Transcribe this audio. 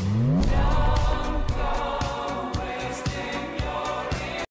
mm you.